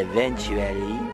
Eventually,